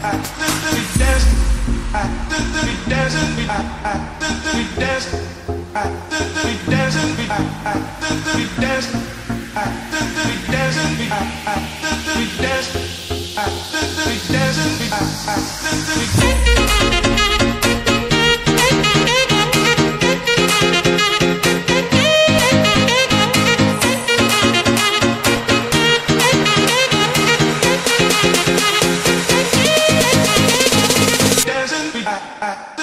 I, I, I, I, we dancing, we dancing, we dancing. ha, ha.